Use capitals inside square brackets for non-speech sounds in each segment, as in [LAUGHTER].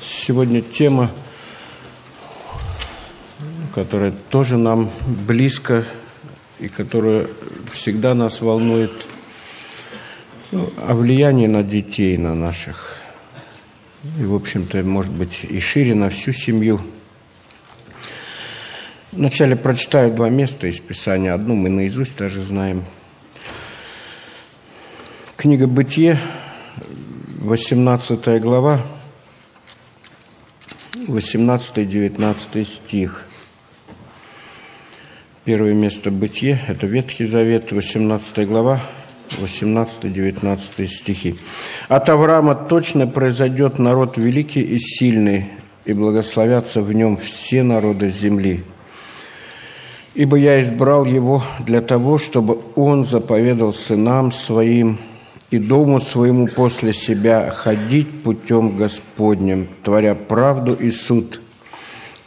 Сегодня тема, которая тоже нам близко и которая всегда нас волнует, ну, о влиянии на детей, на наших. И, в общем-то, может быть, и шире на всю семью. Вначале прочитаю два места из Писания. Одну мы наизусть даже знаем. Книга «Бытие», 18 глава, 18-19 стих. Первое место «Бытие» – это Ветхий Завет, 18 глава, 18-19 стихи. «От Авраама точно произойдет народ великий и сильный, и благословятся в нем все народы земли. Ибо я избрал его для того, чтобы он заповедал сынам своим – и дому своему после себя ходить путем Господним, творя правду и суд,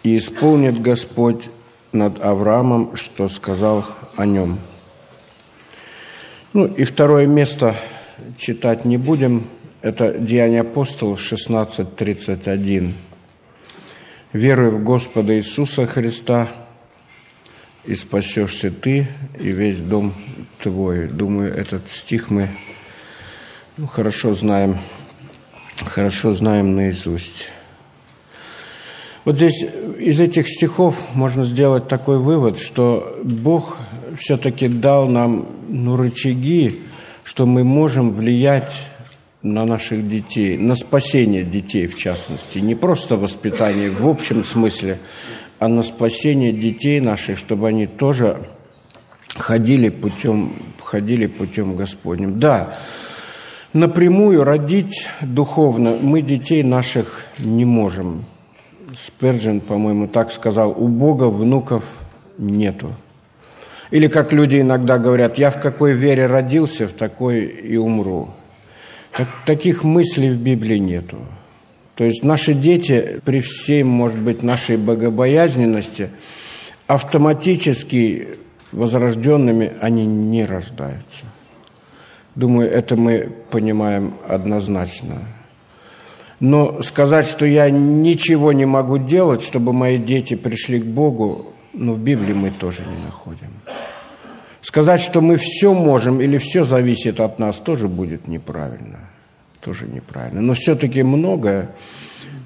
и исполнит Господь над Авраамом, что сказал о нем». Ну и второе место читать не будем, это Деяния апостолов 16.31. «Веруй в Господа Иисуса Христа, и спасешься ты и весь дом твой». Думаю, этот стих мы ну, хорошо знаем, хорошо знаем наизусть. Вот здесь из этих стихов можно сделать такой вывод, что Бог все-таки дал нам ну, рычаги, что мы можем влиять на наших детей, на спасение детей в частности, не просто воспитание в общем смысле, а на спасение детей наших, чтобы они тоже ходили путем, ходили путем Господним. Да, Напрямую родить духовно мы детей наших не можем. Сперджин, по-моему, так сказал, у Бога внуков нету. Или как люди иногда говорят, я в какой вере родился, в такой и умру. Так, таких мыслей в Библии нету. То есть наши дети при всей, может быть, нашей богобоязненности автоматически возрожденными они не рождаются. Думаю, это мы понимаем однозначно. Но сказать, что я ничего не могу делать, чтобы мои дети пришли к Богу, ну, в Библии мы тоже не находим. Сказать, что мы все можем или все зависит от нас, тоже будет неправильно. Тоже неправильно. Но все-таки многое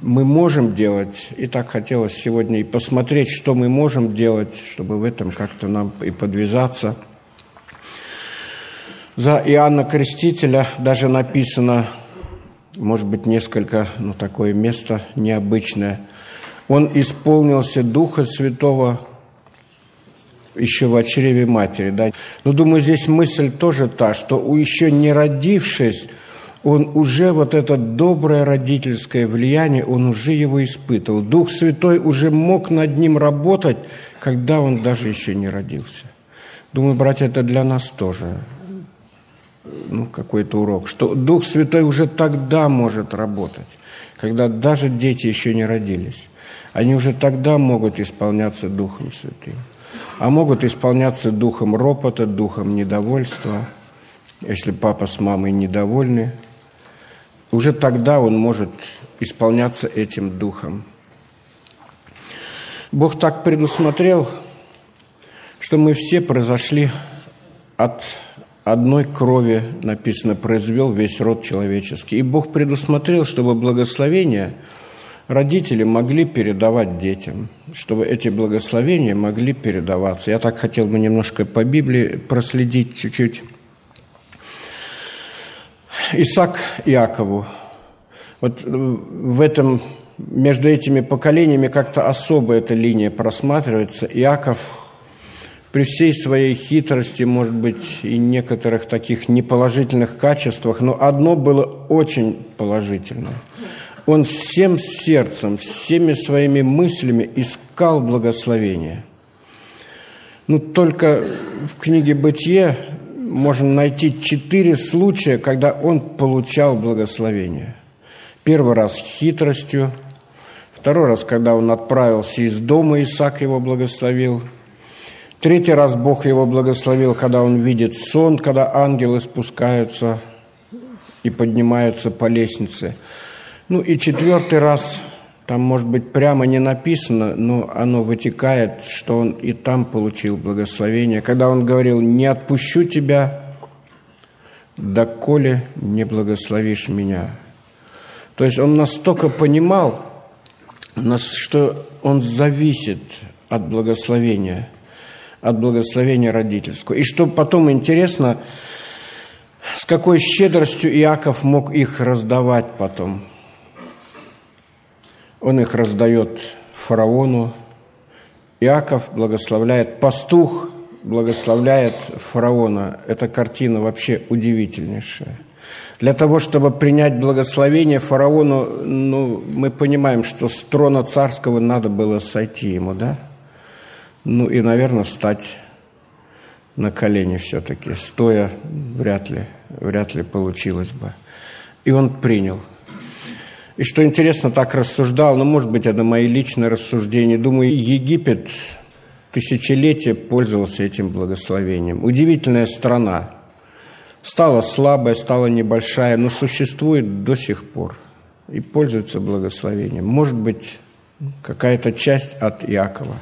мы можем делать. И так хотелось сегодня и посмотреть, что мы можем делать, чтобы в этом как-то нам и подвязаться – за Иоанна Крестителя даже написано, может быть, несколько, ну, такое место необычное. Он исполнился Духа Святого еще в чреве матери. Да? Но думаю, здесь мысль тоже та, что еще не родившись, он уже вот это доброе родительское влияние, он уже его испытывал. Дух Святой уже мог над ним работать, когда он даже еще не родился. Думаю, братья, это для нас тоже ну, какой-то урок, что Дух Святой уже тогда может работать, когда даже дети еще не родились. Они уже тогда могут исполняться Духом Святым. А могут исполняться духом ропота, духом недовольства. Если папа с мамой недовольны, уже тогда он может исполняться этим духом. Бог так предусмотрел, что мы все произошли от одной крови, написано, произвел весь род человеческий. И Бог предусмотрел, чтобы благословения родители могли передавать детям, чтобы эти благословения могли передаваться. Я так хотел бы немножко по Библии проследить чуть-чуть. Исаак Иакову. Вот в этом, между этими поколениями как-то особо эта линия просматривается. Иаков при всей своей хитрости, может быть, и некоторых таких неположительных качествах, но одно было очень положительное. Он всем сердцем, всеми своими мыслями искал благословения. Ну, только в книге «Бытие» можно найти четыре случая, когда он получал благословение. Первый раз хитростью, второй раз, когда он отправился из дома, Исаак его благословил – Третий раз Бог его благословил, когда он видит сон, когда ангелы спускаются и поднимаются по лестнице. Ну и четвертый раз Там, может быть, прямо не написано, но оно вытекает, что он и там получил благословение. Когда он говорил, не отпущу тебя, доколе не благословишь меня. То есть он настолько понимал, что он зависит от благословения, от благословения родительского. И что потом интересно, с какой щедростью Иаков мог их раздавать потом. Он их раздает фараону. Иаков благословляет, пастух благословляет фараона. Эта картина вообще удивительнейшая. Для того, чтобы принять благословение фараону, ну, мы понимаем, что с трона царского надо было сойти ему, да? Ну и, наверное, встать на колени все-таки. Стоя вряд ли, вряд ли получилось бы. И он принял. И что интересно, так рассуждал, ну, может быть, это мои личные рассуждения. Думаю, Египет тысячелетия пользовался этим благословением. Удивительная страна. Стала слабая, стала небольшая, но существует до сих пор и пользуется благословением. Может быть, какая-то часть от Иакова.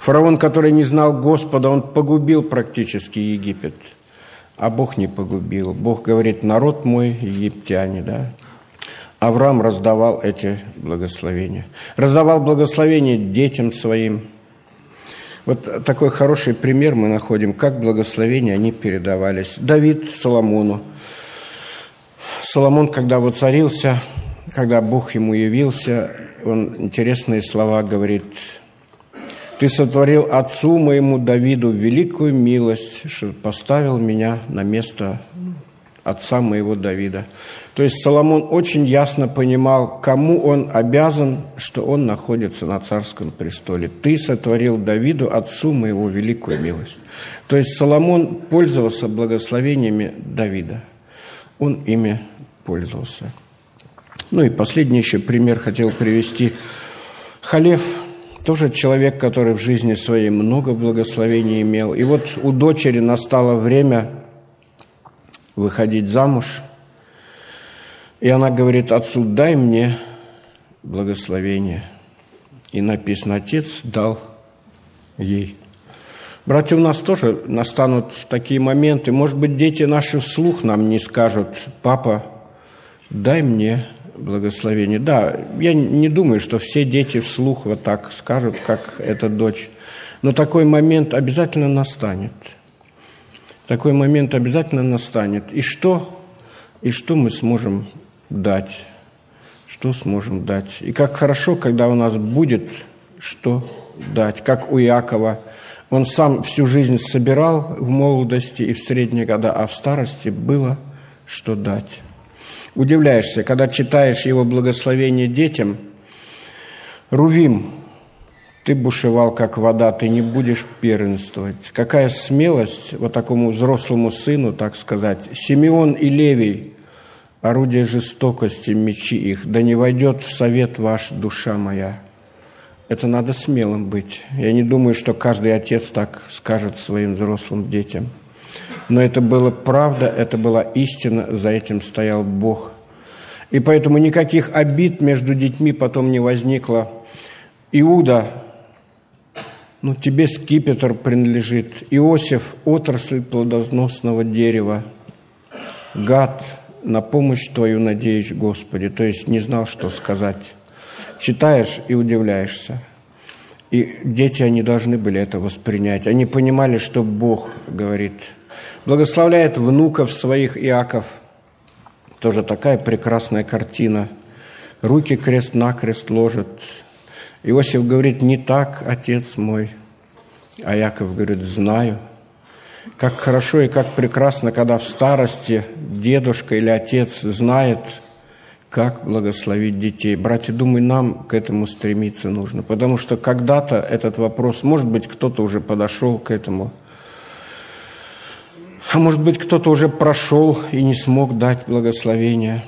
Фараон, который не знал Господа, он погубил практически Египет, а Бог не погубил. Бог говорит, народ мой, египтяне, да, Авраам раздавал эти благословения. Раздавал благословения детям своим – вот такой хороший пример мы находим, как благословения они передавались. Давид Соломону. Соломон, когда воцарился, когда Бог ему явился, он интересные слова говорит. «Ты сотворил отцу моему Давиду великую милость, что поставил меня на место отца моего Давида». То есть Соломон очень ясно понимал, кому он обязан, что он находится на царском престоле. «Ты сотворил Давиду, отцу моего, великую милость». То есть Соломон пользовался благословениями Давида. Он ими пользовался. Ну и последний еще пример хотел привести. Халев, тоже человек, который в жизни своей много благословений имел. И вот у дочери настало время выходить замуж – и она говорит, отцу, дай мне благословение. И написано, отец дал ей. Братья, у нас тоже настанут такие моменты. Может быть, дети наши вслух нам не скажут, папа, дай мне благословение. Да, я не думаю, что все дети вслух вот так скажут, как эта дочь. Но такой момент обязательно настанет. Такой момент обязательно настанет. И что? И что мы сможем дать, что сможем дать. И как хорошо, когда у нас будет что дать, как у Иакова. Он сам всю жизнь собирал в молодости и в средние года, а в старости было что дать. Удивляешься, когда читаешь его благословение детям, Рувим, ты бушевал, как вода, ты не будешь первенствовать. Какая смелость вот такому взрослому сыну, так сказать. Симеон и Левий, орудие жестокости, мечи их, да не войдет в совет ваш душа моя. Это надо смелым быть. Я не думаю, что каждый отец так скажет своим взрослым детям. Но это была правда, это была истина, за этим стоял Бог. И поэтому никаких обид между детьми потом не возникло. Иуда, ну тебе скипетр принадлежит. Иосиф – отрасль плодоносного дерева. Гад – на помощь Твою надеюсь, Господи. То есть не знал, что сказать. Читаешь и удивляешься. И дети, они должны были это воспринять. Они понимали, что Бог говорит. Благословляет внуков своих Иаков. Тоже такая прекрасная картина. Руки крест-накрест ложат. Иосиф говорит, не так, отец мой. А Яков говорит, знаю – как хорошо и как прекрасно, когда в старости дедушка или отец знает, как благословить детей. Братья, думаю, нам к этому стремиться нужно, потому что когда-то этот вопрос, может быть, кто-то уже подошел к этому, а может быть, кто-то уже прошел и не смог дать благословение,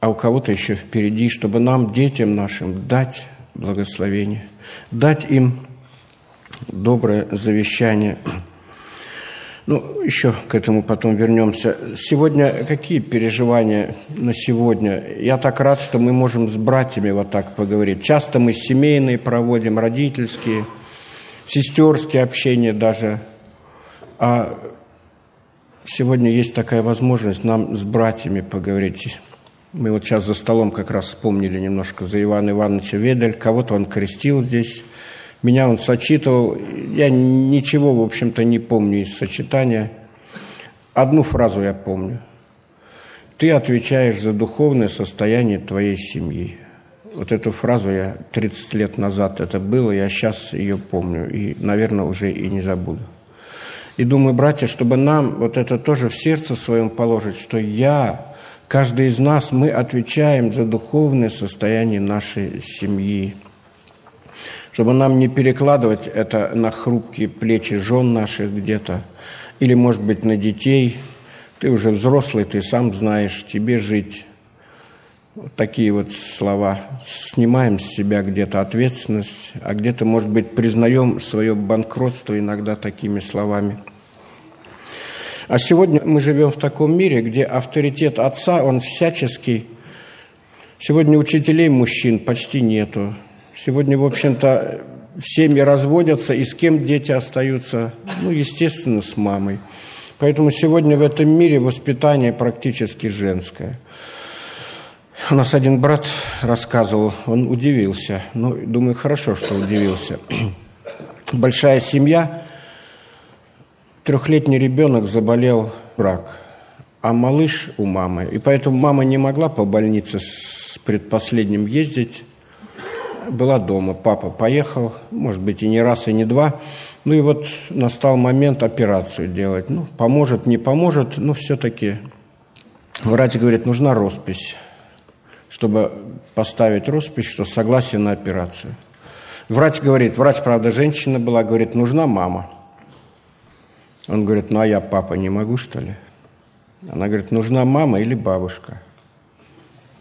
а у кого-то еще впереди, чтобы нам, детям нашим, дать благословение, дать им доброе завещание – Ну, еще к этому потом вернемся. Сегодня какие переживания на сегодня? Я так рад, что мы можем с братьями вот так поговорить. Часто мы семейные проводим, родительские, сестерские общения даже. А сегодня есть такая возможность нам с братьями поговорить. Мы вот сейчас за столом как раз вспомнили немножко за Ивана Ивановича Ведель. Кого-то он крестил здесь, меня он сочитывал. Я ничего, в общем-то, не помню из сочетания. Одну фразу я помню. Ты отвечаешь за духовное состояние твоей семьи. Вот эту фразу я 30 лет назад это было, я сейчас ее помню и, наверное, уже и не забуду. И думаю, братья, чтобы нам вот это тоже в сердце своем положить, что я, каждый из нас, мы отвечаем за духовное состояние нашей семьи чтобы нам не перекладывать это на хрупкие плечи жен наших где-то, или, может быть, на детей. Ты уже взрослый, ты сам знаешь, тебе жить. Такие вот слова. Снимаем с себя где-то ответственность, а где-то, может быть, признаем свое банкротство иногда такими словами. А сегодня мы живем в таком мире, где авторитет отца, он всяческий. Сегодня учителей мужчин почти нету. Сегодня, в общем-то, семьи разводятся, и с кем дети остаются? Ну, естественно, с мамой. Поэтому сегодня в этом мире воспитание практически женское. У нас один брат рассказывал, он удивился. Ну, думаю, хорошо, что удивился. [CLEARS THROAT] Большая семья, трехлетний ребенок заболел рак, а малыш у мамы. И поэтому мама не могла по больнице с предпоследним ездить, была дома, папа поехал, может быть, и не раз, и не два. Ну и вот настал момент операцию делать. Ну, поможет, не поможет, но все-таки врач говорит, нужна роспись, чтобы поставить роспись, что согласие на операцию. Врач говорит, врач, правда, женщина была, говорит, нужна мама. Он говорит, ну а я папа не могу, что ли? Она говорит, нужна мама или бабушка.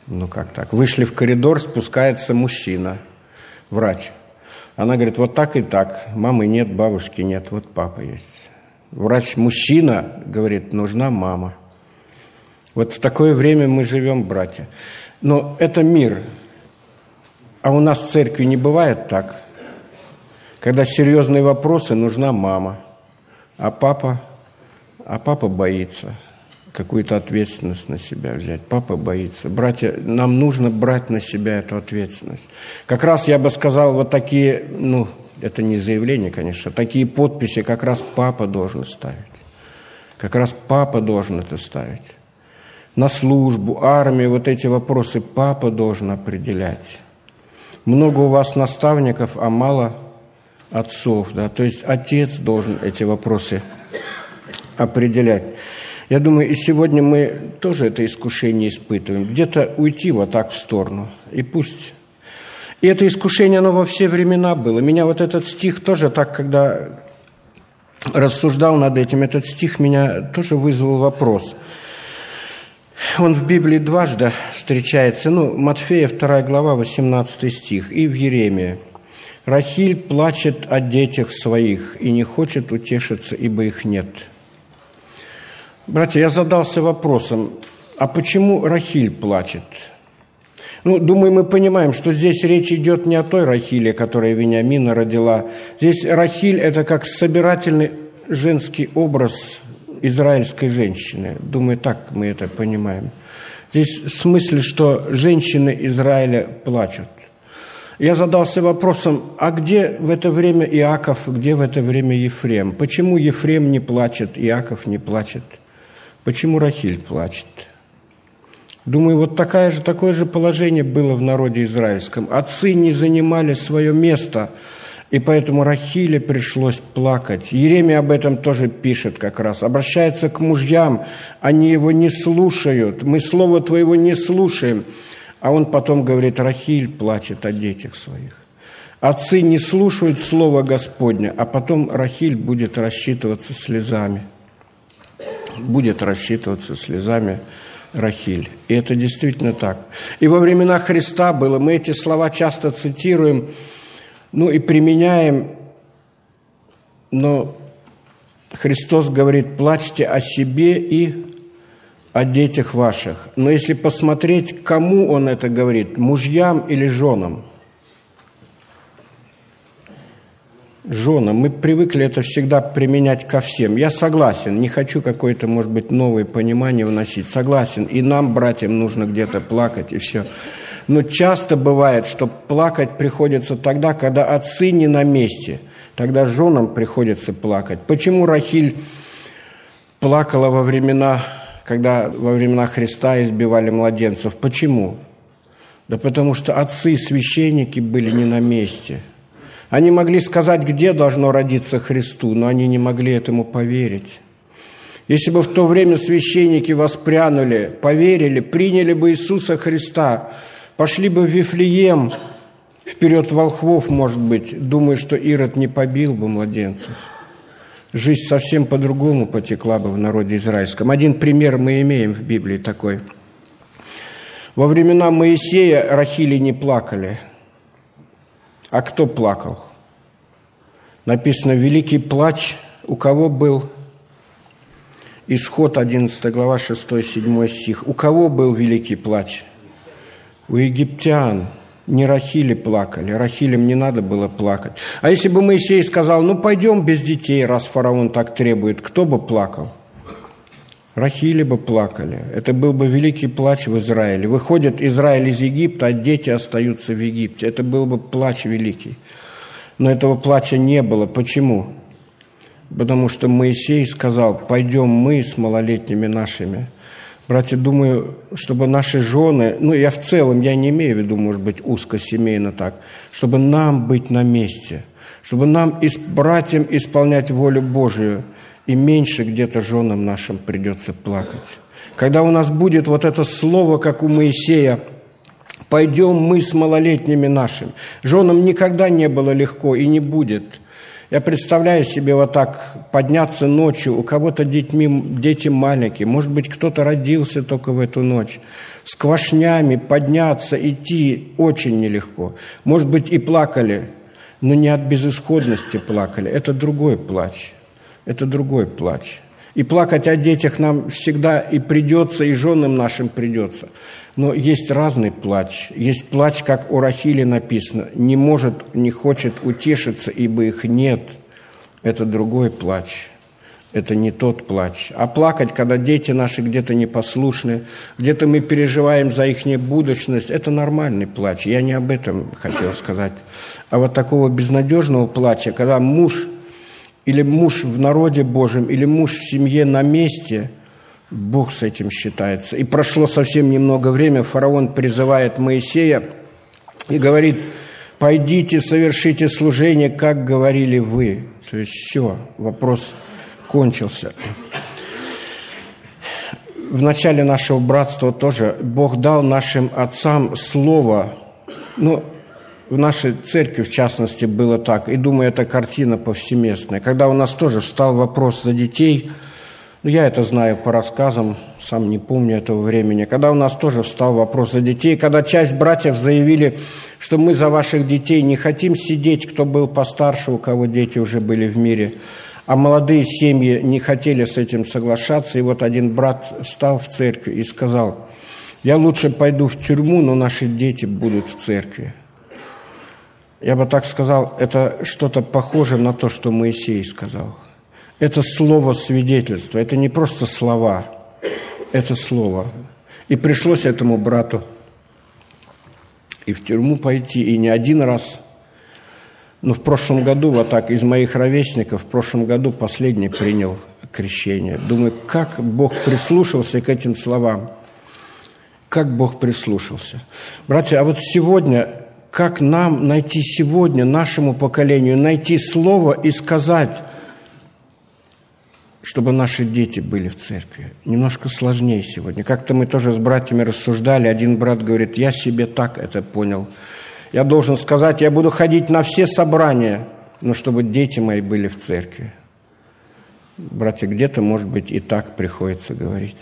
Ну как так? Вышли в коридор, спускается мужчина – врач. Она говорит, вот так и так, мамы нет, бабушки нет, вот папа есть. Врач-мужчина говорит, нужна мама. Вот в такое время мы живем, братья. Но это мир. А у нас в церкви не бывает так. Когда серьезные вопросы, нужна мама. А папа, а папа боится – какую-то ответственность на себя взять. Папа боится. Братья, нам нужно брать на себя эту ответственность. Как раз я бы сказал, вот такие, ну, это не заявление, конечно, такие подписи как раз папа должен ставить. Как раз папа должен это ставить. На службу, армию, вот эти вопросы папа должен определять. Много у вас наставников, а мало отцов, да, то есть отец должен эти вопросы определять. Я думаю, и сегодня мы тоже это искушение испытываем. Где-то уйти вот так в сторону. И пусть. И это искушение, оно во все времена было. Меня вот этот стих тоже так, когда рассуждал над этим, этот стих меня тоже вызвал вопрос. Он в Библии дважды встречается. Ну, Матфея, 2 глава, 18 стих, и в Еремии. «Рахиль плачет о детях своих и не хочет утешиться, ибо их нет». Братья, я задался вопросом, а почему Рахиль плачет? Ну, думаю, мы понимаем, что здесь речь идет не о той Рахиле, которая Вениамина родила. Здесь Рахиль – это как собирательный женский образ израильской женщины. Думаю, так мы это понимаем. Здесь в смысле, что женщины Израиля плачут. Я задался вопросом, а где в это время Иаков, где в это время Ефрем? Почему Ефрем не плачет, Иаков не плачет? – Почему Рахиль плачет? Думаю, вот такое же, такое же положение было в народе израильском. Отцы не занимали свое место, и поэтому Рахиле пришлось плакать. Еремия об этом тоже пишет как раз. Обращается к мужьям, они его не слушают. Мы слово твоего не слушаем. А он потом говорит, Рахиль плачет о детях своих. Отцы не слушают Слово Господня, а потом Рахиль будет рассчитываться слезами – будет рассчитываться слезами Рахиль. И это действительно так. И во времена Христа было, мы эти слова часто цитируем, ну и применяем, но Христос говорит, плачьте о себе и о детях ваших. Но если посмотреть, кому Он это говорит, мужьям или женам? Женам. Мы привыкли это всегда применять ко всем. Я согласен, не хочу какое-то, может быть, новое понимание вносить. Согласен, и нам, братьям, нужно где-то плакать, и все. Но часто бывает, что плакать приходится тогда, когда отцы не на месте. Тогда женам приходится плакать. Почему Рахиль плакала во времена когда во времена Христа избивали младенцев. Почему? Да потому что отцы священники были не на месте. Они могли сказать, где должно родиться Христу, но они не могли этому поверить. Если бы в то время священники воспрянули, поверили, приняли бы Иисуса Христа, пошли бы в Вифлеем, вперед волхвов, может быть, думая, что Ирод не побил бы младенцев – жизнь совсем по-другому потекла бы в народе израильском. Один пример мы имеем в Библии такой. Во времена Моисея Рахили не плакали. А кто плакал? Написано «Великий плач» у кого был? Исход 11 глава 6-7 стих. У кого был великий плач? У египтян – не Рахили плакали, Рахилям не надо было плакать. А если бы Моисей сказал, ну пойдем без детей, раз фараон так требует, кто бы плакал? Рахили бы плакали. Это был бы великий плач в Израиле. Выходит Израиль из Египта, а дети остаются в Египте. Это был бы плач великий. Но этого плача не было. Почему? Потому что Моисей сказал, пойдем мы с малолетними нашими – Братья, думаю, чтобы наши жены, ну я в целом, я не имею в виду, может быть, узко семейно так, чтобы нам быть на месте, чтобы нам, с братьям, исполнять волю Божию, и меньше где-то женам нашим придется плакать. Когда у нас будет вот это слово, как у Моисея, пойдем мы с малолетними нашими. Женам никогда не было легко и не будет – я представляю себе вот так подняться ночью, у кого-то детьми, дети маленькие, может быть, кто-то родился только в эту ночь, с квашнями подняться, идти очень нелегко. Может быть, и плакали, но не от безысходности плакали. Это другой плач. Это другой плач. И плакать о детях нам всегда и придется, и женам нашим придется. Но есть разный плач. Есть плач, как у Рахили написано, не может, не хочет утешиться, ибо их нет. Это другой плач. Это не тот плач. А плакать, когда дети наши где-то непослушны, где-то мы переживаем за их будущность, это нормальный плач. Я не об этом хотел сказать. А вот такого безнадежного плача, когда муж или муж в народе Божьем, или муж в семье на месте – Бог с этим считается. И прошло совсем немного времени, фараон призывает Моисея и говорит, пойдите, совершите служение, как говорили вы. То есть все, вопрос кончился. В начале нашего братства тоже Бог дал нашим отцам слово, ну, в нашей церкви, в частности, было так, и думаю, это картина повсеместная. Когда у нас тоже встал вопрос за детей – я это знаю по рассказам, сам не помню этого времени. Когда у нас тоже встал вопрос о детей, когда часть братьев заявили, что мы за ваших детей не хотим сидеть, кто был постарше, у кого дети уже были в мире, а молодые семьи не хотели с этим соглашаться. И вот один брат встал в церкви и сказал, я лучше пойду в тюрьму, но наши дети будут в церкви. Я бы так сказал, это что-то похоже на то, что Моисей сказал – это слово свидетельства, это не просто слова, это слово. И пришлось этому брату и в тюрьму пойти, и не один раз. Но в прошлом году, вот так, из моих ровесников, в прошлом году последний принял крещение. Думаю, как Бог прислушался к этим словам. Как Бог прислушался. Братья, а вот сегодня, как нам найти сегодня, нашему поколению, найти слово и сказать – чтобы наши дети были в церкви. Немножко сложнее сегодня. Как-то мы тоже с братьями рассуждали. Один брат говорит, я себе так это понял. Я должен сказать, я буду ходить на все собрания, но чтобы дети мои были в церкви. Братья, где-то, может быть, и так приходится говорить.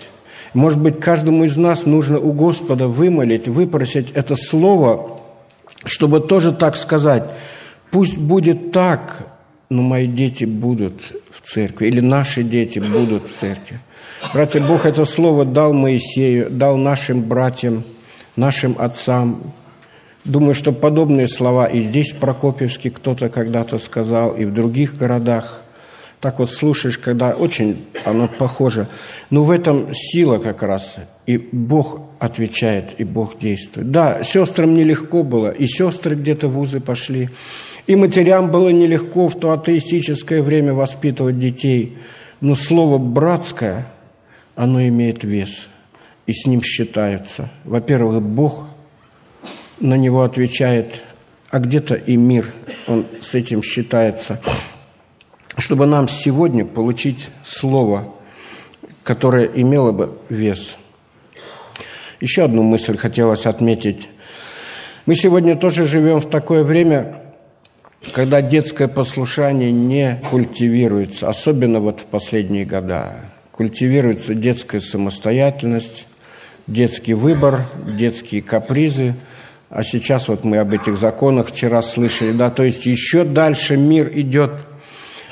Может быть, каждому из нас нужно у Господа вымолить, выпросить это слово, чтобы тоже так сказать. Пусть будет так, но мои дети будут церкви, или наши дети будут в церкви. Братья, Бог это слово дал Моисею, дал нашим братьям, нашим отцам. Думаю, что подобные слова и здесь, в Прокопьевске, кто-то когда-то сказал, и в других городах. Так вот слушаешь, когда очень оно похоже. Но в этом сила как раз. И Бог отвечает, и Бог действует. Да, сестрам нелегко было, и сестры где-то в вузы пошли. И матерям было нелегко в то атеистическое время воспитывать детей. Но слово «братское» оно имеет вес, и с ним считаются. Во-первых, Бог на него отвечает, а где-то и мир, он с этим считается. Чтобы нам сегодня получить слово, которое имело бы вес. Еще одну мысль хотелось отметить. Мы сегодня тоже живем в такое время, когда детское послушание не культивируется, особенно вот в последние года культивируется детская самостоятельность, детский выбор, детские капризы. А сейчас вот мы об этих законах вчера слышали, да, то есть еще дальше мир идет,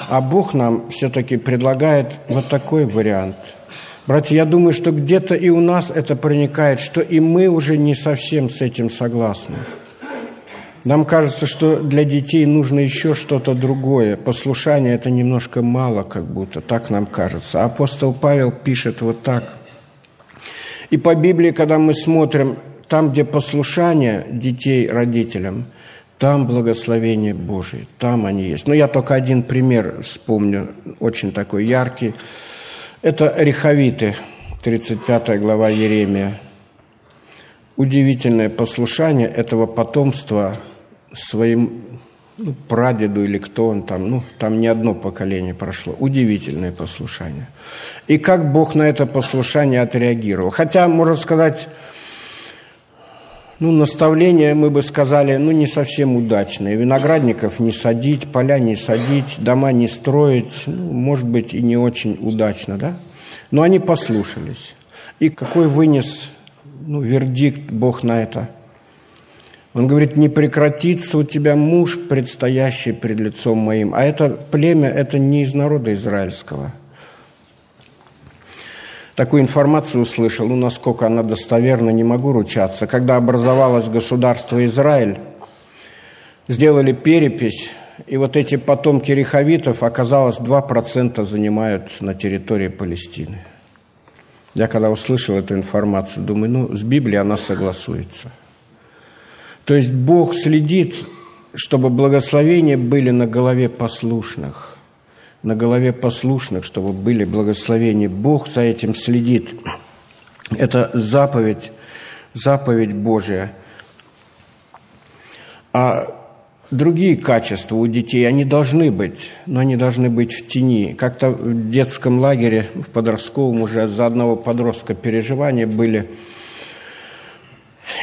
а Бог нам все-таки предлагает вот такой вариант. Братья, я думаю, что где-то и у нас это проникает, что и мы уже не совсем с этим согласны. Нам кажется, что для детей нужно еще что-то другое. Послушание – это немножко мало, как будто, так нам кажется. Апостол Павел пишет вот так. И по Библии, когда мы смотрим, там, где послушание детей родителям, там благословение Божие, там они есть. Но я только один пример вспомню, очень такой яркий. Это Рехавиты, 35 глава Еремия. Удивительное послушание этого потомства – своим ну, прадеду или кто он там, ну, там не одно поколение прошло. Удивительное послушание. И как Бог на это послушание отреагировал. Хотя, можно сказать, ну, наставления, мы бы сказали, ну, не совсем удачные. Виноградников не садить, поля не садить, дома не строить, ну, может быть, и не очень удачно, да? Но они послушались. И какой вынес ну, вердикт Бог на это – он говорит, не прекратится у тебя муж, предстоящий пред лицом моим. А это племя, это не из народа израильского. Такую информацию услышал, ну, насколько она достоверна, не могу ручаться. Когда образовалось государство Израиль, сделали перепись, и вот эти потомки рехавитов, оказалось, 2% занимают на территории Палестины. Я когда услышал эту информацию, думаю, ну, с Библией она согласуется – то есть Бог следит, чтобы благословения были на голове послушных. На голове послушных, чтобы были благословения. Бог за этим следит. Это заповедь, заповедь Божия. А другие качества у детей, они должны быть, но они должны быть в тени. Как-то в детском лагере, в подростковом уже за одного подростка переживания были –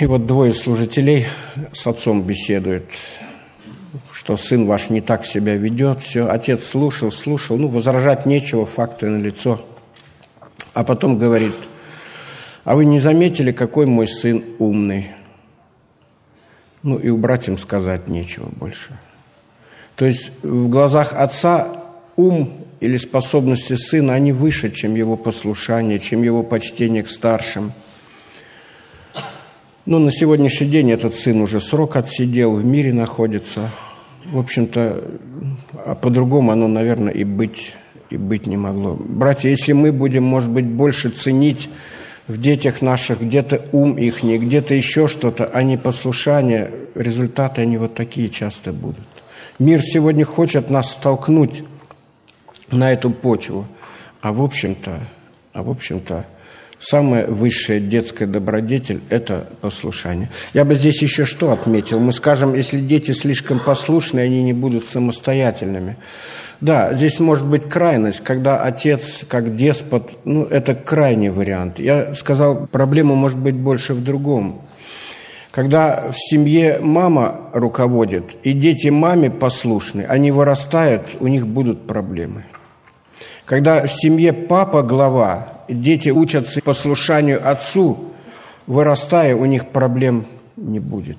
и вот двое служителей с отцом беседуют, что сын ваш не так себя ведет. Все, отец слушал, слушал, ну, возражать нечего, факты на лицо. А потом говорит, а вы не заметили, какой мой сын умный? Ну, и у братьям сказать нечего больше. То есть в глазах отца ум или способности сына, они выше, чем его послушание, чем его почтение к старшим – ну, на сегодняшний день этот сын уже срок отсидел, в мире находится. В общем-то, а по-другому оно, наверное, и быть, и быть не могло. Братья, если мы будем, может быть, больше ценить в детях наших где-то ум их, не где-то еще что-то, а не послушание, результаты они вот такие часто будут. Мир сегодня хочет нас столкнуть на эту почву, а в общем-то, а в общем-то, Самая высшая детская добродетель – это послушание. Я бы здесь еще что отметил. Мы скажем, если дети слишком послушны, они не будут самостоятельными. Да, здесь может быть крайность, когда отец как деспот, ну, это крайний вариант. Я сказал, проблема может быть больше в другом. Когда в семье мама руководит, и дети маме послушны, они вырастают, у них будут проблемы. Когда в семье папа глава, дети учатся послушанию отцу, вырастая, у них проблем не будет.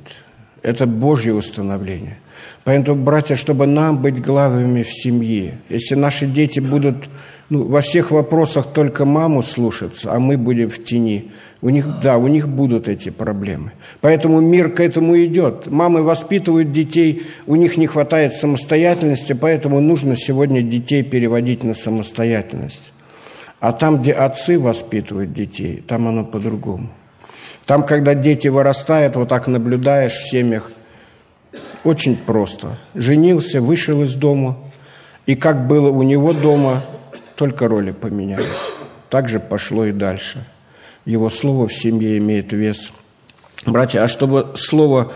Это Божье установление. Поэтому, братья, чтобы нам быть главами в семье, если наши дети будут ну, во всех вопросах только маму слушаться, а мы будем в тени, у них, да, у них будут эти проблемы. Поэтому мир к этому идет. Мамы воспитывают детей, у них не хватает самостоятельности, поэтому нужно сегодня детей переводить на самостоятельность. А там, где отцы воспитывают детей, там оно по-другому. Там, когда дети вырастают, вот так наблюдаешь в семьях, очень просто. Женился, вышел из дома, и как было у него дома, только роли поменялись. Так же пошло и дальше. Его слово в семье имеет вес. Братья, а чтобы слово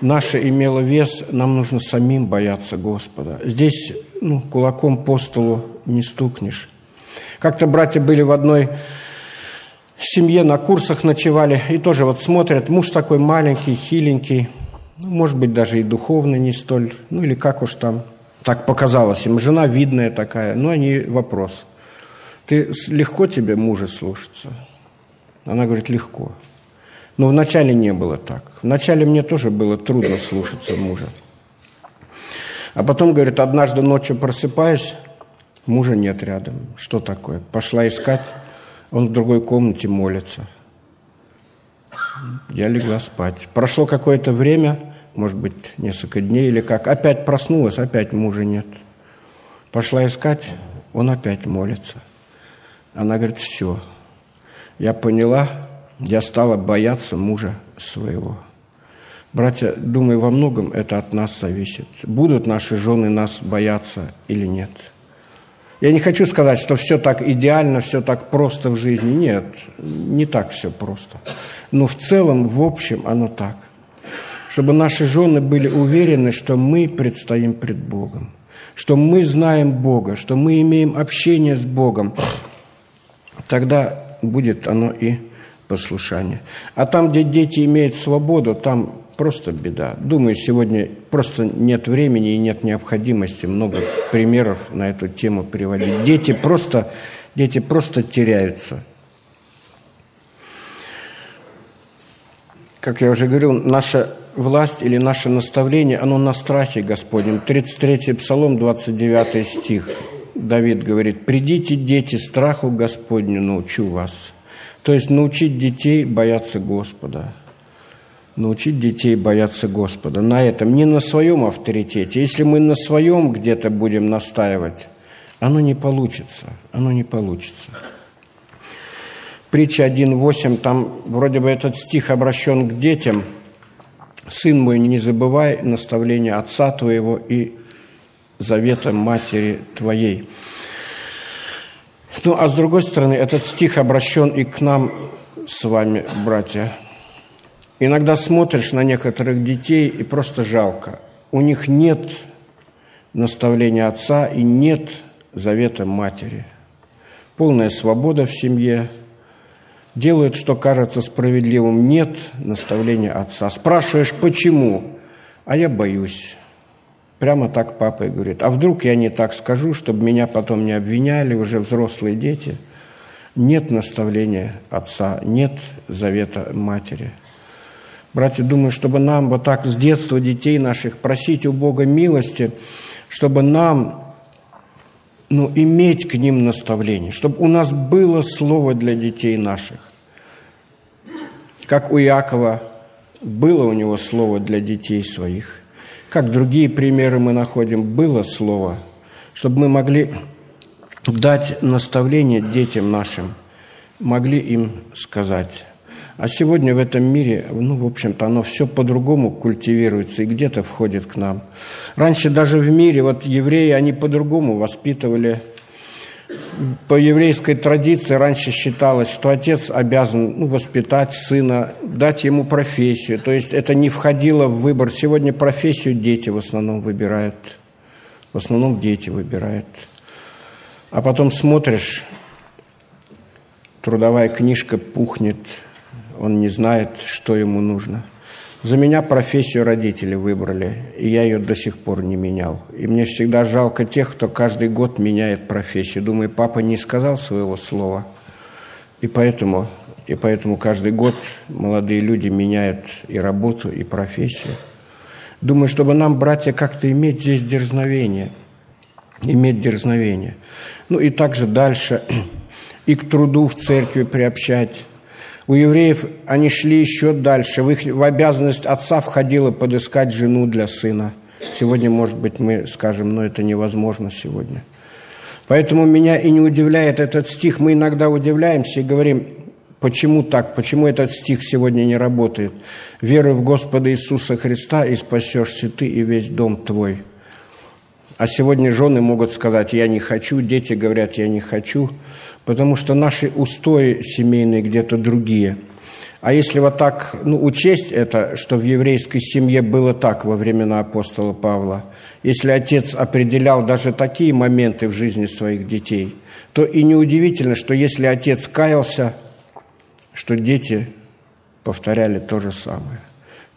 наше имело вес, нам нужно самим бояться Господа. Здесь ну, кулаком по столу не стукнешь. Как-то братья были в одной семье, на курсах ночевали, и тоже вот смотрят, муж такой маленький, хиленький, ну, может быть, даже и духовный не столь, ну или как уж там, так показалось им. Жена видная такая, но они вопрос. Ты легко тебе мужа слушаться? Она говорит, легко. Но вначале не было так. Вначале мне тоже было трудно слушаться мужа. А потом, говорит, однажды ночью просыпаюсь, Мужа нет рядом. Что такое? Пошла искать, он в другой комнате молится. Я легла спать. Прошло какое-то время, может быть, несколько дней или как. Опять проснулась, опять мужа нет. Пошла искать, он опять молится. Она говорит, все. Я поняла, я стала бояться мужа своего. Братья, думаю, во многом это от нас зависит. Будут наши жены нас бояться или нет – я не хочу сказать, что все так идеально, все так просто в жизни. Нет, не так все просто. Но в целом, в общем, оно так. Чтобы наши жены были уверены, что мы предстоим пред Богом, что мы знаем Бога, что мы имеем общение с Богом, тогда будет оно и послушание. А там, где дети имеют свободу, там просто беда. Думаю, сегодня просто нет времени и нет необходимости много примеров на эту тему приводить. Дети просто, дети просто теряются. Как я уже говорил, наша власть или наше наставление, оно на страхе Господнем. 33-й Псалом, 29 стих. Давид говорит, «Придите, дети, страху Господню научу вас». То есть научить детей бояться Господа – научить детей бояться Господа. На этом, не на своем авторитете. Если мы на своем где-то будем настаивать, оно не получится. Оно не получится. Притча 1.8, там вроде бы этот стих обращен к детям. «Сын мой, не забывай наставления отца твоего и завета матери твоей». Ну, а с другой стороны, этот стих обращен и к нам с вами, братья – Иногда смотришь на некоторых детей и просто жалко. У них нет наставления отца и нет завета матери. Полная свобода в семье. Делают, что кажется справедливым. Нет наставления отца. Спрашиваешь, почему? А я боюсь. Прямо так папа и говорит. А вдруг я не так скажу, чтобы меня потом не обвиняли, уже взрослые дети. Нет наставления отца, нет завета матери – Братья, думаю, чтобы нам вот так с детства детей наших просить у Бога милости, чтобы нам ну, иметь к ним наставление, чтобы у нас было слово для детей наших. Как у Якова было у него слово для детей своих, как другие примеры мы находим, было слово, чтобы мы могли дать наставление детям нашим, могли им сказать. А сегодня в этом мире, ну, в общем-то, оно все по-другому культивируется и где-то входит к нам. Раньше даже в мире, вот евреи, они по-другому воспитывали. По еврейской традиции раньше считалось, что отец обязан ну, воспитать сына, дать ему профессию. То есть это не входило в выбор. Сегодня профессию дети в основном выбирают. В основном дети выбирают. А потом смотришь, трудовая книжка пухнет – он не знает, что ему нужно. За меня профессию родители выбрали, и я ее до сих пор не менял. И мне всегда жалко тех, кто каждый год меняет профессию. Думаю, папа не сказал своего слова, и поэтому, и поэтому каждый год молодые люди меняют и работу, и профессию. Думаю, чтобы нам, братья, как-то иметь здесь дерзновение. Иметь дерзновение. Ну и также дальше. [CLEARS THROAT] И к труду в церкви приобщать. У евреев они шли еще дальше. В их в обязанность отца входило подыскать жену для сына. Сегодня, может быть, мы скажем, но это невозможно сегодня. Поэтому меня и не удивляет этот стих. Мы иногда удивляемся и говорим, Почему так? Почему этот стих сегодня не работает? «Веруй в Господа Иисуса Христа, и спасешься ты и весь дом твой». А сегодня жены могут сказать «я не хочу», дети говорят «я не хочу», потому что наши устои семейные где-то другие. А если вот так ну, учесть это, что в еврейской семье было так во времена апостола Павла, если отец определял даже такие моменты в жизни своих детей, то и неудивительно, что если отец каялся – что дети повторяли то же самое.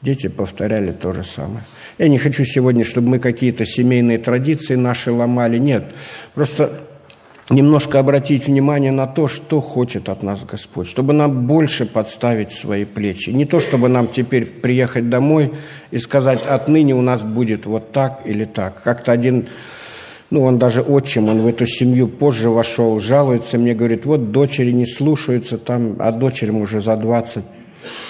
Дети повторяли то же самое. Я не хочу сегодня, чтобы мы какие-то семейные традиции наши ломали. Нет. Просто немножко обратить внимание на то, что хочет от нас Господь, чтобы нам больше подставить свои плечи. Не то, чтобы нам теперь приехать домой и сказать, отныне у нас будет вот так или так. Как-то один ну, он даже отчим, он в эту семью позже вошел, жалуется мне, говорит, вот дочери не слушаются там, а дочерям уже за 20.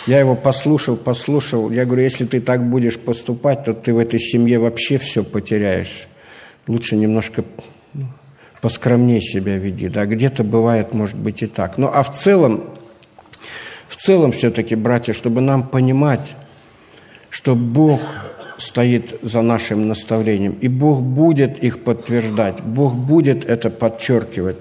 Я его послушал, послушал. Я говорю, если ты так будешь поступать, то ты в этой семье вообще все потеряешь. Лучше немножко поскромнее себя веди. Да, где-то бывает, может быть, и так. Ну, а в целом, в целом все-таки, братья, чтобы нам понимать, что Бог стоит за нашим наставлением. И Бог будет их подтверждать, Бог будет это подчеркивать.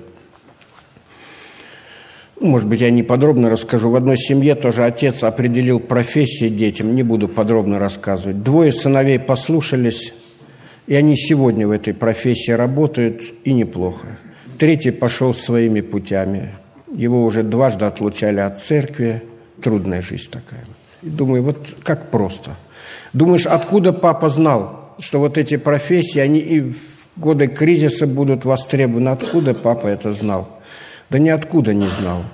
Ну, может быть, я не подробно расскажу. В одной семье тоже отец определил профессии детям, не буду подробно рассказывать. Двое сыновей послушались, и они сегодня в этой профессии работают, и неплохо. Третий пошел своими путями. Его уже дважды отлучали от церкви. Трудная жизнь такая. И думаю, вот как просто – Думаешь, откуда папа знал, что вот эти профессии, они и в годы кризиса будут востребованы? Откуда папа это знал? Да ниоткуда не знал.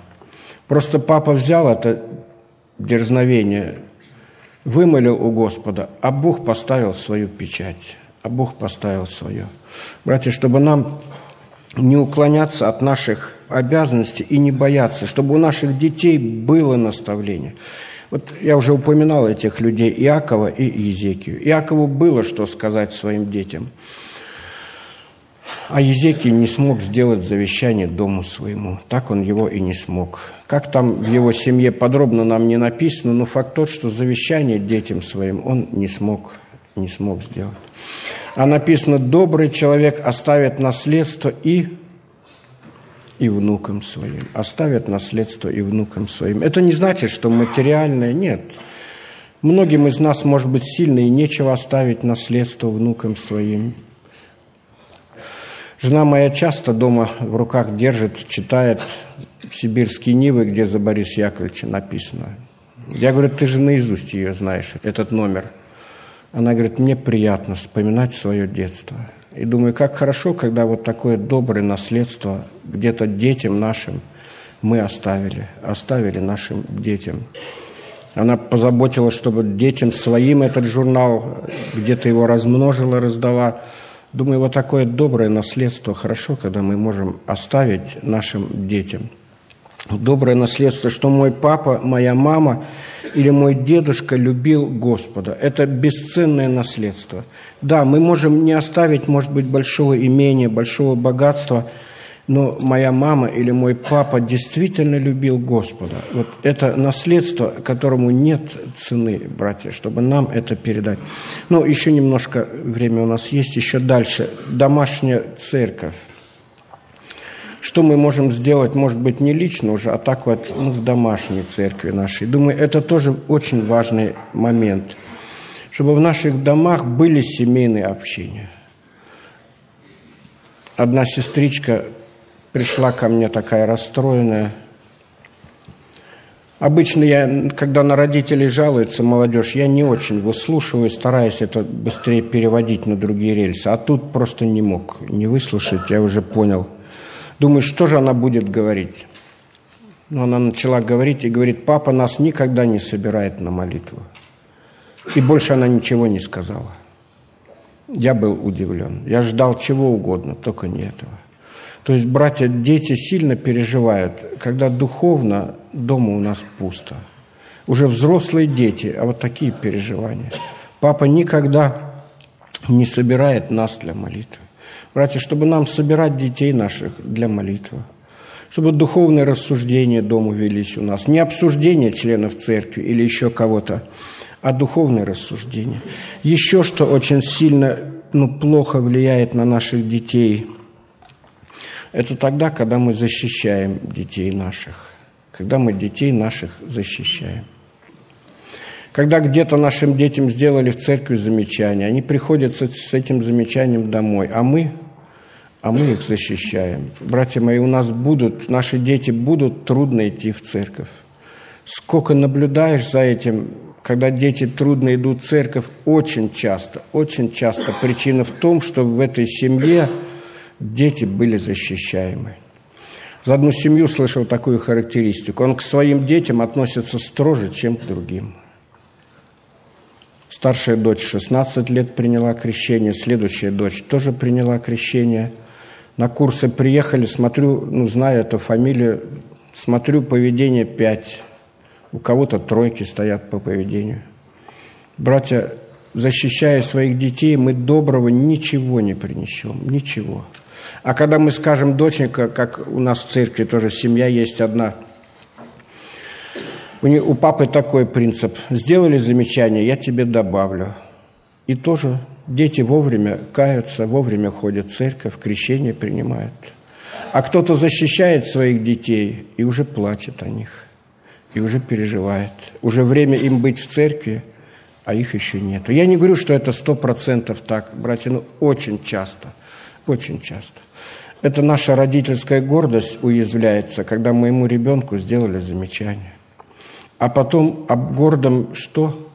Просто папа взял это дерзновение, вымолил у Господа, а Бог поставил свою печать, а Бог поставил свое. Братья, чтобы нам не уклоняться от наших обязанностей и не бояться, чтобы у наших детей было наставление – вот я уже упоминал этих людей, Иакова и Езекию. Иакову было что сказать своим детям. А Езекий не смог сделать завещание дому своему. Так он его и не смог. Как там в его семье подробно нам не написано, но факт тот, что завещание детям своим он не смог, не смог сделать. А написано, добрый человек оставит наследство и и внукам своим, оставят наследство и внукам своим. Это не значит, что материальное, нет. Многим из нас, может быть, сильно и нечего оставить наследство внукам своим. Жена моя часто дома в руках держит, читает «Сибирские Нивы», где за Бориса Яковлевича написано. Я говорю, ты же наизусть ее знаешь, этот номер. Она говорит, мне приятно вспоминать свое детство – и думаю, как хорошо, когда вот такое доброе наследство где-то детям нашим мы оставили, оставили нашим детям. Она позаботилась, чтобы детям своим этот журнал где-то его размножила, раздала. Думаю, вот такое доброе наследство хорошо, когда мы можем оставить нашим детям. Доброе наследство, что мой папа, моя мама – или мой дедушка любил Господа. Это бесценное наследство. Да, мы можем не оставить, может быть, большого имения, большого богатства, но моя мама или мой папа действительно любил Господа. Вот это наследство, которому нет цены, братья, чтобы нам это передать. Ну, еще немножко время у нас есть, еще дальше. Домашняя церковь. Что мы можем сделать, может быть, не лично уже, а так вот ну, в домашней церкви нашей. Думаю, это тоже очень важный момент, чтобы в наших домах были семейные общения. Одна сестричка пришла ко мне такая расстроенная. Обычно я, когда на родителей жалуется молодежь, я не очень выслушиваю, стараюсь это быстрее переводить на другие рельсы. А тут просто не мог не выслушать, я уже понял – Думаю, что же она будет говорить? Но она начала говорить и говорит, папа нас никогда не собирает на молитву. И больше она ничего не сказала. Я был удивлен. Я ждал чего угодно, только не этого. То есть, братья, дети сильно переживают, когда духовно дома у нас пусто. Уже взрослые дети, а вот такие переживания. Папа никогда не собирает нас для молитвы. Братья, чтобы нам собирать детей наших для молитвы, чтобы духовные рассуждения дома велись у нас, не обсуждение членов церкви или еще кого-то, а духовные рассуждения. Еще что очень сильно, ну, плохо влияет на наших детей, это тогда, когда мы защищаем детей наших, когда мы детей наших защищаем. Когда где-то нашим детям сделали в церкви замечание, они приходят с этим замечанием домой, а мы, а мы их защищаем. Братья мои, у нас будут, наши дети будут трудно идти в церковь. Сколько наблюдаешь за этим, когда дети трудно идут в церковь, очень часто, очень часто причина в том, что в этой семье дети были защищаемы. За одну семью слышал такую характеристику. Он к своим детям относится строже, чем к другим. Старшая дочь 16 лет приняла крещение, следующая дочь тоже приняла крещение. На курсы приехали, смотрю, ну, знаю эту фамилию, смотрю поведение 5. У кого-то тройки стоят по поведению. Братья, защищая своих детей, мы доброго ничего не принесем, ничего. А когда мы скажем, доченька, как у нас в церкви тоже семья есть одна – у, не, у папы такой принцип. Сделали замечание, я тебе добавлю. И тоже дети вовремя каются, вовремя ходят в церковь, крещение принимают. А кто-то защищает своих детей и уже плачет о них, и уже переживает. Уже время им быть в церкви, а их еще нет. Я не говорю, что это сто процентов так, братья, но очень часто, очень часто. Это наша родительская гордость уязвляется, когда моему ребенку сделали замечание. А потом об гордом что?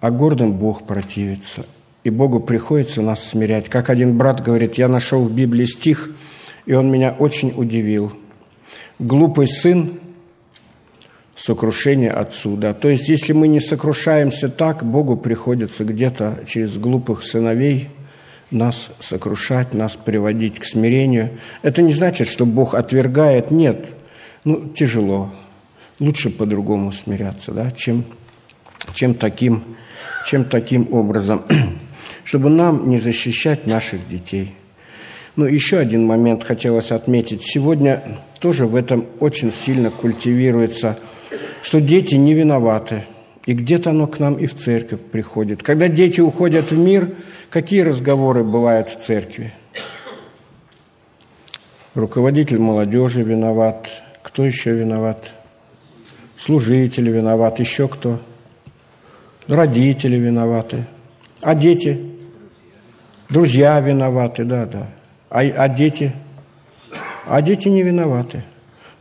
А гордом Бог противится. И Богу приходится нас смирять. Как один брат говорит, я нашел в Библии стих, и он меня очень удивил. Глупый сын – сокрушение отсюда. То есть, если мы не сокрушаемся так, Богу приходится где-то через глупых сыновей нас сокрушать, нас приводить к смирению. Это не значит, что Бог отвергает. Нет, ну, тяжело лучше по-другому смиряться, да, чем, чем, таким, чем таким образом, [CLEARS THROAT] чтобы нам не защищать наших детей. Ну, еще один момент хотелось отметить. Сегодня тоже в этом очень сильно культивируется, что дети не виноваты. И где-то оно к нам и в церковь приходит. Когда дети уходят в мир, какие разговоры бывают в церкви? Руководитель молодежи виноват. Кто еще виноват? Служители виноваты, еще кто? Родители виноваты. А дети? Друзья виноваты, да, да. А, а дети? А дети не виноваты.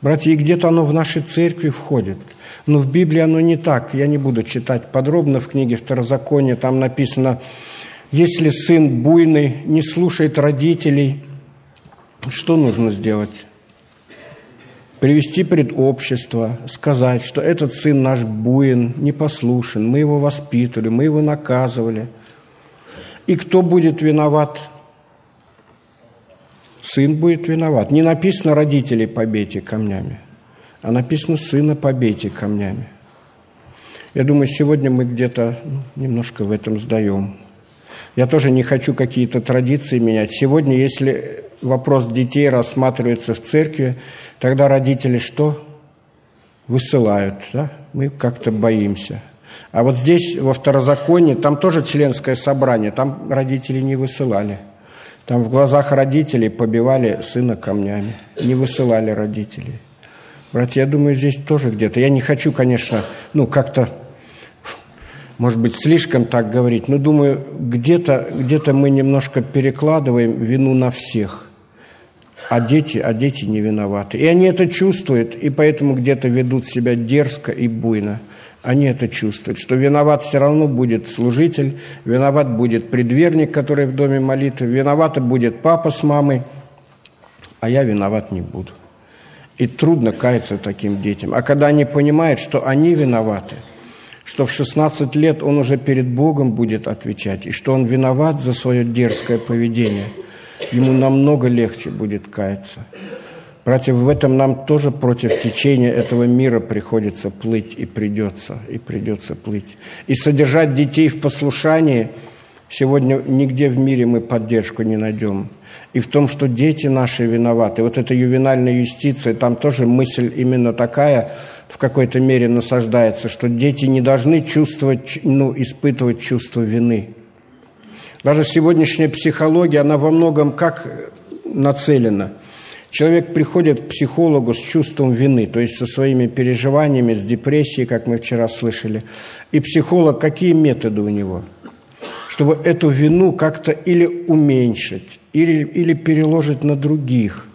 Братья, и где-то оно в нашей церкви входит. Но в Библии оно не так. Я не буду читать подробно в книге Второзакония. Там написано, если сын буйный не слушает родителей, что нужно сделать? Привести пред общество, сказать, что этот сын наш буин, непослушен, мы его воспитывали, мы его наказывали. И кто будет виноват? Сын будет виноват. Не написано родителей побейте камнями, а написано сына побейте камнями. Я думаю, сегодня мы где-то ну, немножко в этом сдаем. Я тоже не хочу какие-то традиции менять. Сегодня, если вопрос детей рассматривается в церкви, тогда родители что? Высылают, да? Мы как-то боимся. А вот здесь, во второзаконии, там тоже членское собрание, там родители не высылали. Там в глазах родителей побивали сына камнями, не высылали родителей. Братья, я думаю, здесь тоже где-то. Я не хочу, конечно, ну, как-то, может быть, слишком так говорить, но думаю, где-то где мы немножко перекладываем вину на всех а дети, а дети не виноваты. И они это чувствуют, и поэтому где-то ведут себя дерзко и буйно. Они это чувствуют, что виноват все равно будет служитель, виноват будет предверник, который в доме молитвы, виновата будет папа с мамой, а я виноват не буду. И трудно каяться таким детям. А когда они понимают, что они виноваты, что в 16 лет он уже перед Богом будет отвечать, и что он виноват за свое дерзкое поведение. Ему намного легче будет каяться. Братья, в этом нам тоже против течения этого мира приходится плыть, и придется, и придется плыть. И содержать детей в послушании сегодня нигде в мире мы поддержку не найдем. И в том, что дети наши виноваты. Вот эта ювенальная юстиция, там тоже мысль именно такая – в какой-то мере насаждается, что дети не должны чувствовать, ну, испытывать чувство вины. Даже сегодняшняя психология, она во многом как нацелена. Человек приходит к психологу с чувством вины, то есть со своими переживаниями, с депрессией, как мы вчера слышали. И психолог, какие методы у него? Чтобы эту вину как-то или уменьшить, или, или переложить на других.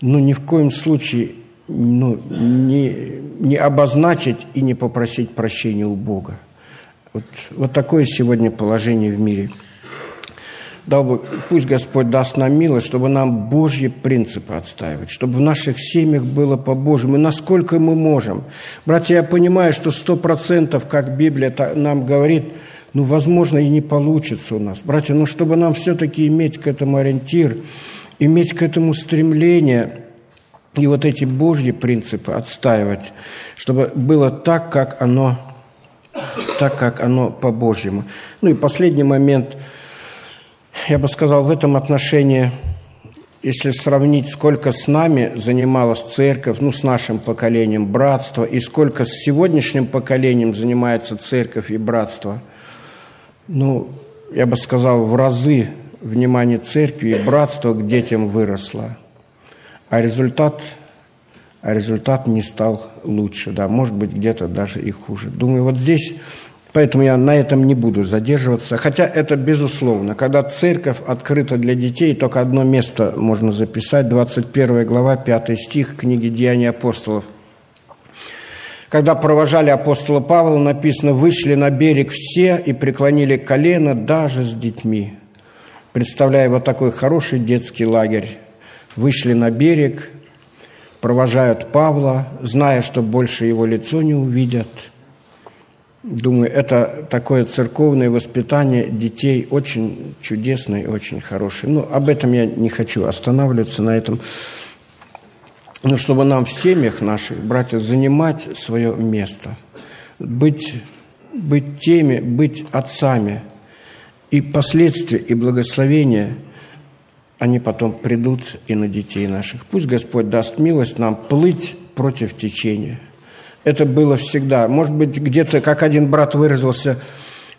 Но ни в коем случае ну, не, не обозначить и не попросить прощения у Бога. Вот, вот такое сегодня положение в мире. Дал бы, пусть Господь даст нам милость, чтобы нам Божьи принципы отстаивать, чтобы в наших семьях было по Божьему, и насколько мы можем. Братья, я понимаю, что сто процентов, как Библия нам говорит, ну, возможно, и не получится у нас. Братья, ну, чтобы нам все-таки иметь к этому ориентир, иметь к этому стремление – и вот эти Божьи принципы отстаивать, чтобы было так, как оно, так, как оно по-божьему. Ну и последний момент, я бы сказал, в этом отношении, если сравнить, сколько с нами занималась церковь, ну, с нашим поколением братства, и сколько с сегодняшним поколением занимается церковь и братство, ну, я бы сказал, в разы внимание церкви и братства к детям выросло – а результат, а результат не стал лучше, да, может быть, где-то даже и хуже. Думаю, вот здесь, поэтому я на этом не буду задерживаться, хотя это безусловно. Когда церковь открыта для детей, только одно место можно записать, 21 глава, 5 стих книги «Деяния апостолов». Когда провожали апостола Павла, написано, вышли на берег все и преклонили колено даже с детьми. Представляя вот такой хороший детский лагерь, вышли на берег, провожают Павла, зная, что больше его лицо не увидят. Думаю, это такое церковное воспитание детей очень чудесное и очень хорошее. Ну, об этом я не хочу останавливаться на этом. Но чтобы нам в семьях наших, братья, занимать свое место, быть, быть теми, быть отцами, и последствия, и благословения – они потом придут и на детей наших. Пусть Господь даст милость нам плыть против течения. Это было всегда. Может быть, где-то, как один брат выразился,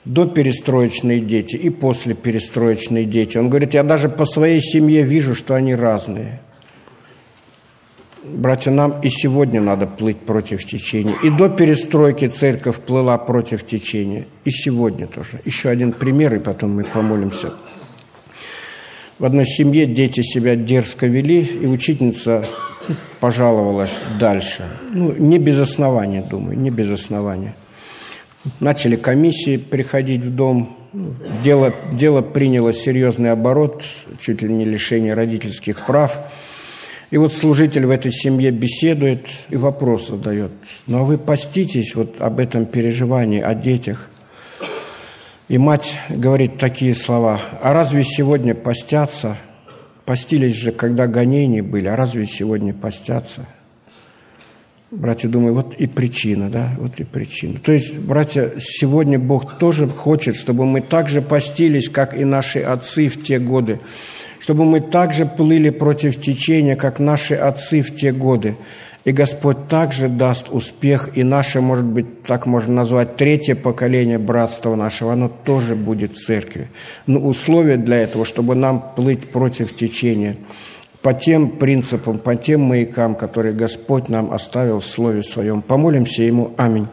до перестроечные дети и после перестроечные дети. Он говорит, я даже по своей семье вижу, что они разные. Братья, нам и сегодня надо плыть против течения. И до перестройки церковь плыла против течения. И сегодня тоже. Еще один пример, и потом мы помолимся. В одной семье дети себя дерзко вели, и учительница пожаловалась дальше. Ну, не без основания, думаю, не без основания. Начали комиссии приходить в дом. Дело, дело приняло серьезный оборот, чуть ли не лишение родительских прав. И вот служитель в этой семье беседует и вопрос задает. Ну а вы поститесь вот об этом переживании, о детях? И мать говорит такие слова, а разве сегодня постятся? Постились же, когда гонения были, а разве сегодня постятся? Братья, думаю, вот и причина, да, вот и причина. То есть, братья, сегодня Бог тоже хочет, чтобы мы так же постились, как и наши отцы в те годы, чтобы мы так же плыли против течения, как наши отцы в те годы. И Господь также даст успех, и наше, может быть, так можно назвать, третье поколение братства нашего, оно тоже будет в церкви. Но условия для этого, чтобы нам плыть против течения, по тем принципам, по тем маякам, которые Господь нам оставил в Слове Своем. Помолимся Ему. Аминь.